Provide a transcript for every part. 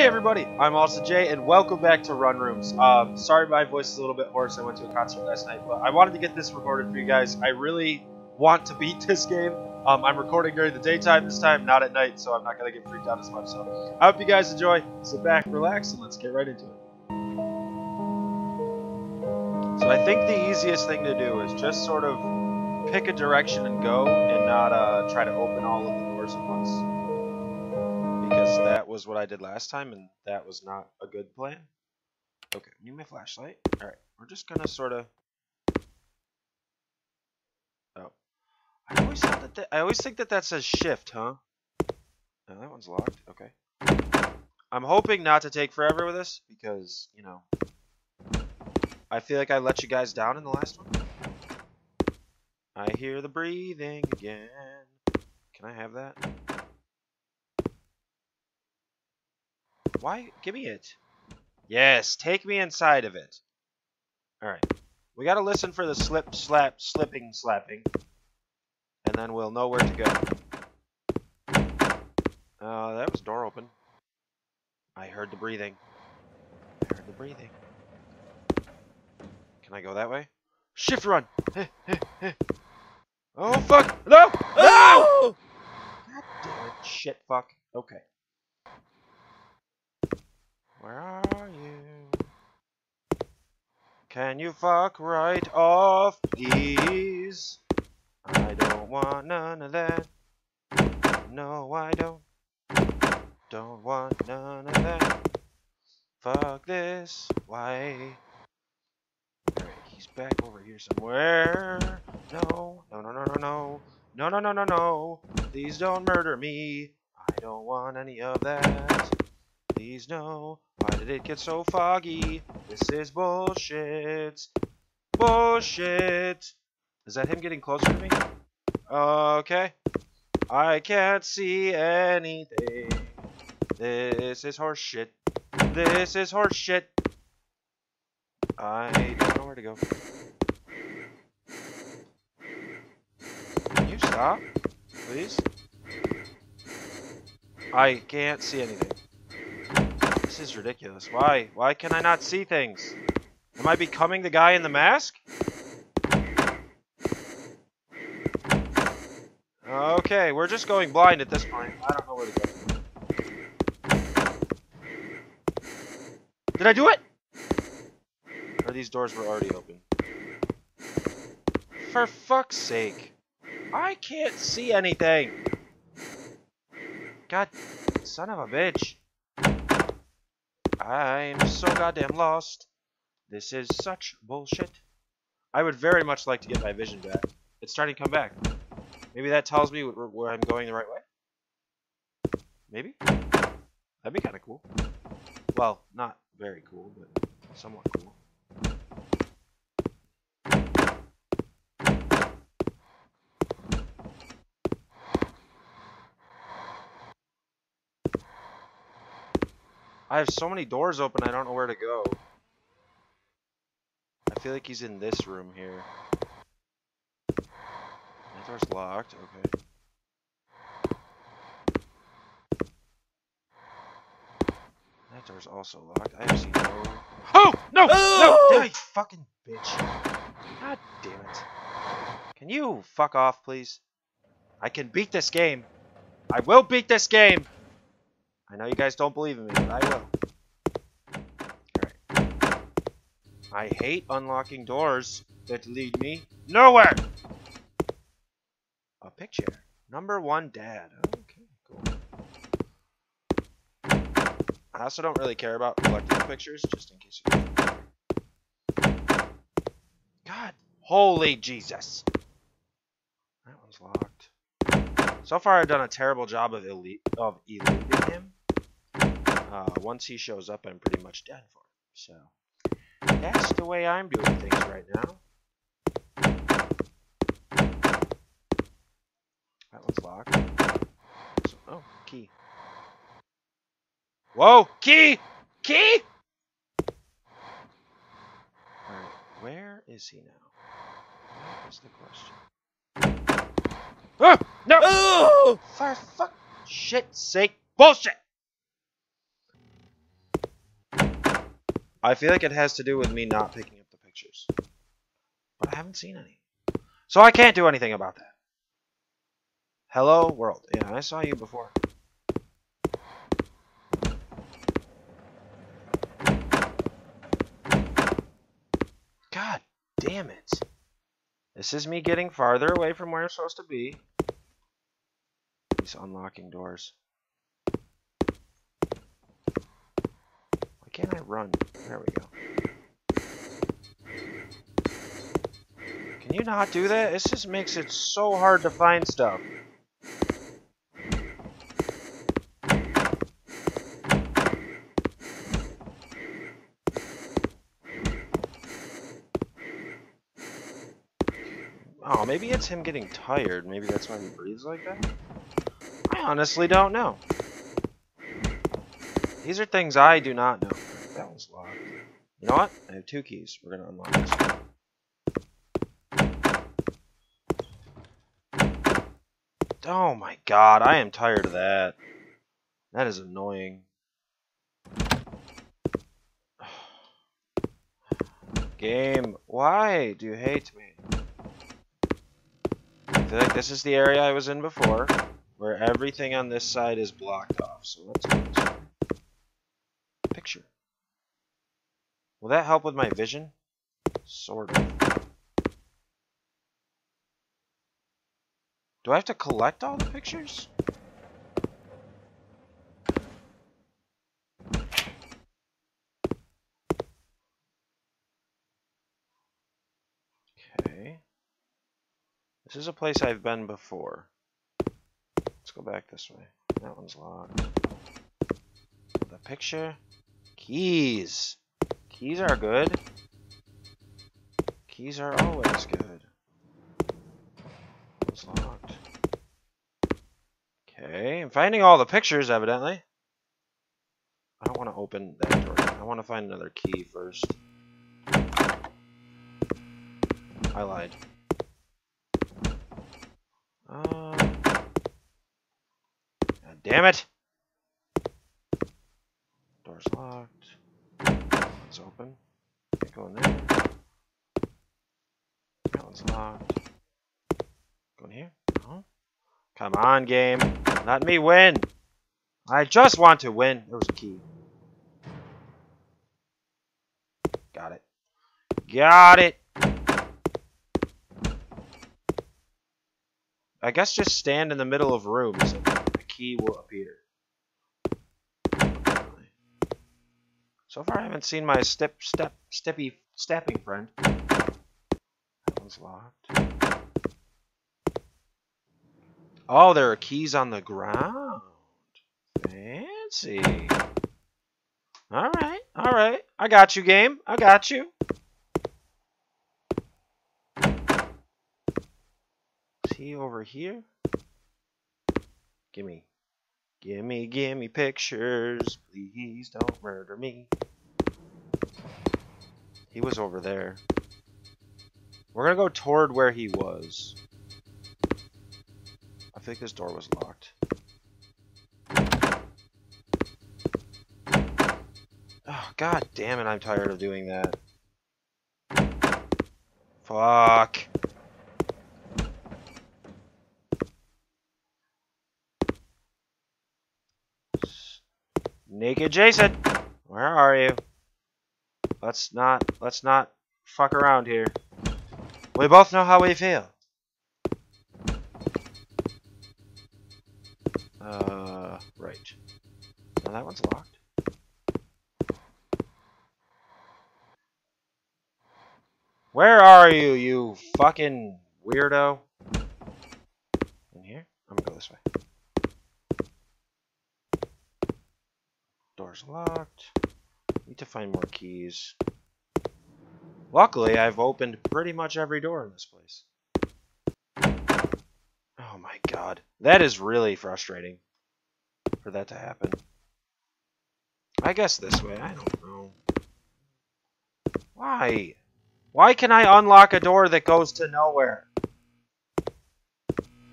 Hey everybody, I'm Austin J, and welcome back to Run Rooms. Um, sorry my voice is a little bit hoarse. I went to a concert last night, but I wanted to get this recorded for you guys. I really want to beat this game. Um, I'm recording during the daytime this time, not at night, so I'm not gonna get freaked out as much. So I hope you guys enjoy. Sit back, relax, and let's get right into it. So I think the easiest thing to do is just sort of pick a direction and go, and not uh, try to open all of the doors at once because uh, that was what I did last time, and that was not a good plan. Okay, need my flashlight. All right, we're just gonna sort of. Oh, I always thought that, that. I always think that that says shift, huh? No, that one's locked. Okay. I'm hoping not to take forever with this because you know. I feel like I let you guys down in the last one. I hear the breathing again. Can I have that? Why? Give me it. Yes, take me inside of it. Alright. We gotta listen for the slip, slap, slipping, slapping. And then we'll know where to go. Uh, that was door open. I heard the breathing. I heard the breathing. Can I go that way? Shift run! oh, fuck! No! No! God damn it. Shit, fuck. Okay. Where are you? Can you fuck right off, please? I don't want none of that. No, I don't. Don't want none of that. Fuck this. Why? Alright, he's back over here somewhere. No, no, no, no, no, no. No, no, no, no, no. Please don't murder me. I don't want any of that. Please no. Why did it get so foggy? This is bullshit. Bullshit. Is that him getting closer to me? Okay. I can't see anything. This is horseshit. This is horseshit. I don't know where to go. Can you stop? Please? I can't see anything. This is ridiculous. Why? Why can I not see things? Am I becoming the guy in the mask? Okay, we're just going blind at this point. I don't know where to go. Did I do it? Or these doors were already open? For fuck's sake. I can't see anything. God, son of a bitch. I'm so goddamn lost. This is such bullshit. I would very much like to get my vision back. It's starting to come back. Maybe that tells me where I'm going the right way? Maybe? That'd be kind of cool. Well, not very cool, but somewhat cool. I have so many doors open, I don't know where to go. I feel like he's in this room here. That door's locked, okay. That door's also locked. I actually know. Oh! No! Oh! No! Die, fucking bitch. God damn it. Can you fuck off, please? I can beat this game. I will beat this game! I know you guys don't believe in me, but I will. Alright. I hate unlocking doors that lead me nowhere! A picture. Number one dad. Okay, cool. I also don't really care about collecting pictures, just in case you... God, holy Jesus! That one's locked. So far, I've done a terrible job of, elite, of eluding him. Uh, once he shows up, I'm pretty much done for. So, that's the way I'm doing things right now. That one's locked. So, oh, key. Whoa! Key! Key! Alright, where is he now? That is the question. Oh! No! Oh! For fuck shit's sake, bullshit! I feel like it has to do with me not picking up the pictures. But I haven't seen any. So I can't do anything about that. Hello, world. Yeah, I saw you before. God damn it. This is me getting farther away from where I'm supposed to be. He's unlocking doors. Can't I run? There we go. Can you not do that? This just makes it so hard to find stuff. Oh, maybe it's him getting tired. Maybe that's why he breathes like that? I honestly don't know. These are things I do not know. That one's locked. You know what? I have two keys. We're to unlock this. Oh my god, I am tired of that. That is annoying. Game, why do you hate me? I feel like this is the area I was in before, where everything on this side is blocked off. So let's go. Picture. Will that help with my vision? Sort of. Do I have to collect all the pictures? Okay. This is a place I've been before. Let's go back this way. That one's locked. The picture. Keys. Keys are good. Keys are always good. It's locked. Okay, I'm finding all the pictures, evidently. I don't want to open that door. I want to find another key first. I lied. Uh, God damn it! Door's locked. It's open. Go in there. That one's locked. Go in here? No. Come on, game. Let me win. I just want to win. There was a key. Got it. Got it. I guess just stand in the middle of rooms and a key will appear. So far I haven't seen my step step steppy stepping friend. That one's locked. Oh, there are keys on the ground. Fancy. Alright, alright. I got you, game. I got you. Is he over here? Gimme. Gimme, gimme pictures. Please don't murder me. He was over there. We're gonna go toward where he was. I think this door was locked. Oh, god damn it, I'm tired of doing that. Fuck. Naked Jason, where are you? Let's not, let's not fuck around here. We both know how we feel. Uh, right. Now that one's locked. Where are you, you fucking weirdo? In here? I'm gonna go this way. Door's locked. Need to find more keys. Luckily, I've opened pretty much every door in this place. Oh my god. That is really frustrating for that to happen. I guess this way. I don't know. Why? Why can I unlock a door that goes to nowhere?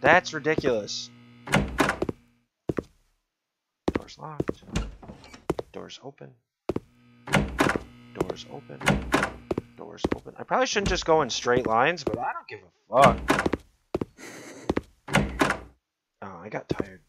That's ridiculous. Door's locked. Door's open. Doors open. Doors open. I probably shouldn't just go in straight lines, but I don't give a fuck. Oh, I got tired.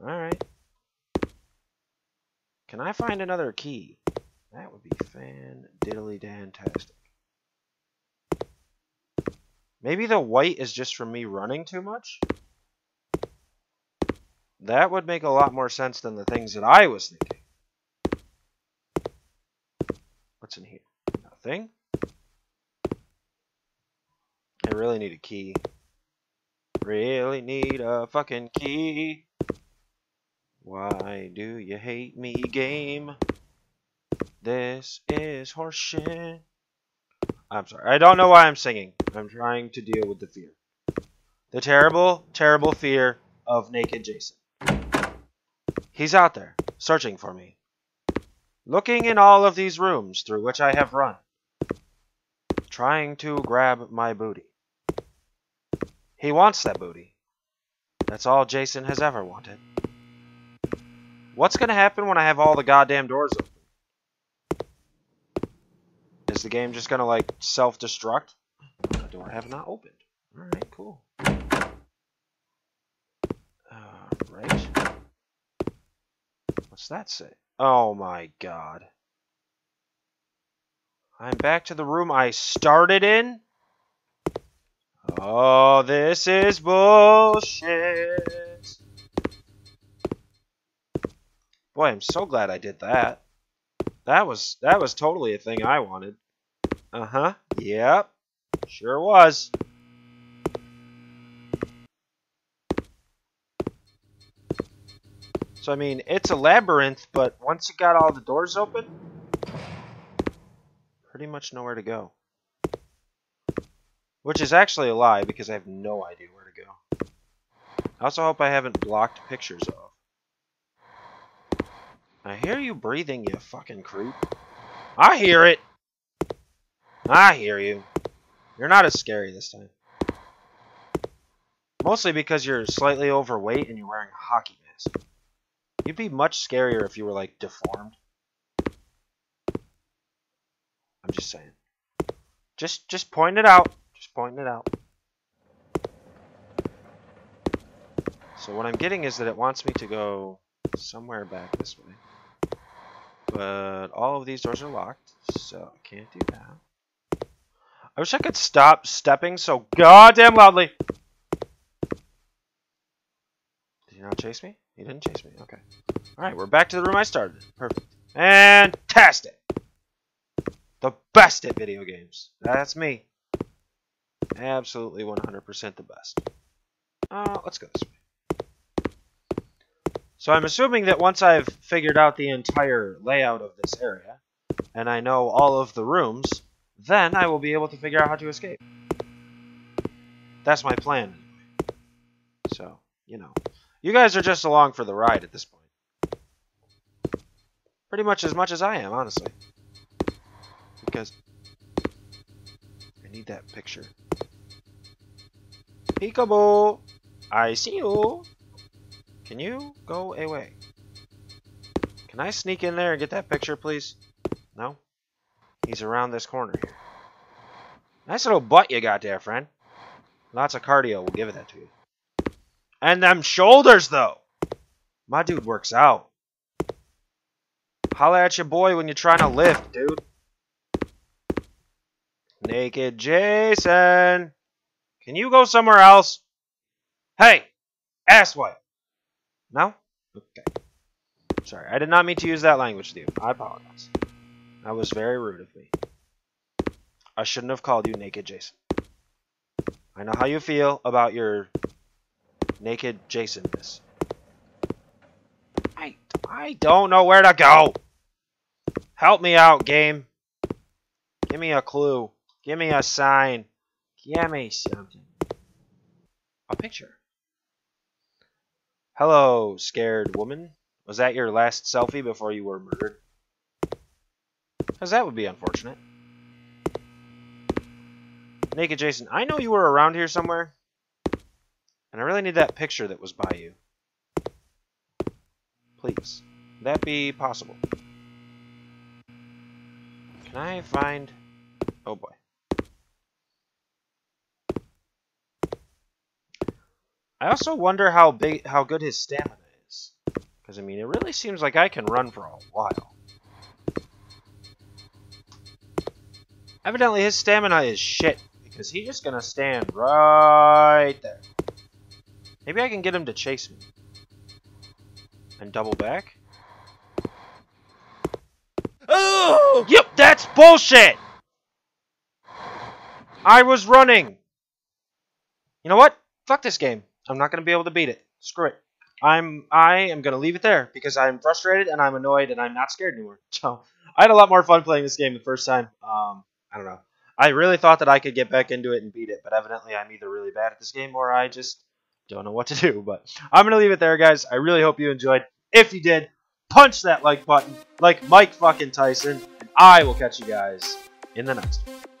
Alright. Can I find another key? That would be fan diddly dantastic. Maybe the white is just from me running too much? That would make a lot more sense than the things that I was thinking. What's in here? Nothing. I really need a key. Really need a fucking key. Why do you hate me, game? This is horseshit. I'm sorry. I don't know why I'm singing. I'm trying to deal with the fear. The terrible, terrible fear of naked Jason. He's out there, searching for me. Looking in all of these rooms through which I have run. Trying to grab my booty. He wants that booty. That's all Jason has ever wanted. What's to happen when I have all the goddamn doors open? Is the game just to, like, self-destruct? The door have not opened. Alright, cool. Alright. What's that say? Oh my god. I'm back to the room I started in? Oh, this is bullshit. Boy, I'm so glad I did that. That was that was totally a thing I wanted. Uh-huh. Yep. Sure was. So, I mean, it's a labyrinth, but once you got all the doors open, pretty much nowhere to go. Which is actually a lie, because I have no idea where to go. I also hope I haven't blocked pictures of. I hear you breathing, you fucking creep. I hear it! I hear you. You're not as scary this time. Mostly because you're slightly overweight and you're wearing a hockey mask. You'd be much scarier if you were, like, deformed. I'm just saying. Just, just point it out. Just point it out. So what I'm getting is that it wants me to go somewhere back this way. But all of these doors are locked, so I can't do that. I wish I could stop stepping so goddamn loudly. Did you not chase me? He didn't chase me. Okay. Alright, we're back to the room I started. Perfect. Fantastic! The best at video games. That's me. Absolutely 100% the best. Uh, let's go this way. So I'm assuming that once I've figured out the entire layout of this area, and I know all of the rooms, then I will be able to figure out how to escape. That's my plan. So, you know. You guys are just along for the ride at this point. Pretty much as much as I am, honestly. Because I need that picture. Peekaboo! I see you! Can you go away? Can I sneak in there and get that picture, please? No? He's around this corner here. Nice little butt you got there, friend. Lots of cardio will give it that to you. And them shoulders, though. My dude works out. Holla at your boy when you're trying to lift, dude. Naked Jason. Can you go somewhere else? Hey, asswipe. No? Okay. Sorry, I did not mean to use that language to you. I apologize. That was very rude of me. I shouldn't have called you Naked Jason. I know how you feel about your naked Jasonness. I, I don't know where to go. Help me out, game. Give me a clue. Give me a sign. Give me something. A picture. Hello, scared woman. Was that your last selfie before you were murdered? Because that would be unfortunate. Naked Jason, I know you were around here somewhere. And I really need that picture that was by you. Please. That be possible? Can I find... Oh boy. I also wonder how big, how good his stamina is. Because, I mean, it really seems like I can run for a while. Evidently, his stamina is shit. Because he's just going to stand right there. Maybe I can get him to chase me. And double back. Oh! Yep, that's bullshit! I was running! You know what? Fuck this game. I'm not going to be able to beat it. Screw it. I'm I am going to leave it there because I'm frustrated and I'm annoyed and I'm not scared anymore. So I had a lot more fun playing this game the first time. Um, I don't know. I really thought that I could get back into it and beat it, but evidently I'm either really bad at this game or I just don't know what to do. But I'm going to leave it there, guys. I really hope you enjoyed. If you did, punch that like button like Mike fucking Tyson, and I will catch you guys in the next one.